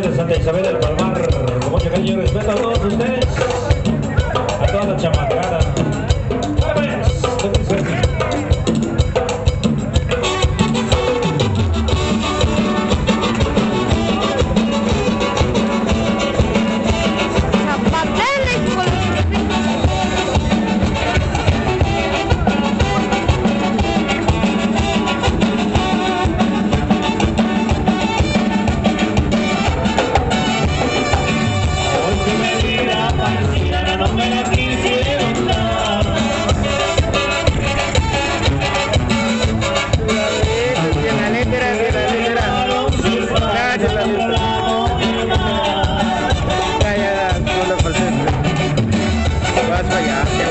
de Santa Isabel del Palmar, con mucho cariño y respeto a todos ustedes, a toda la chamacada. yeah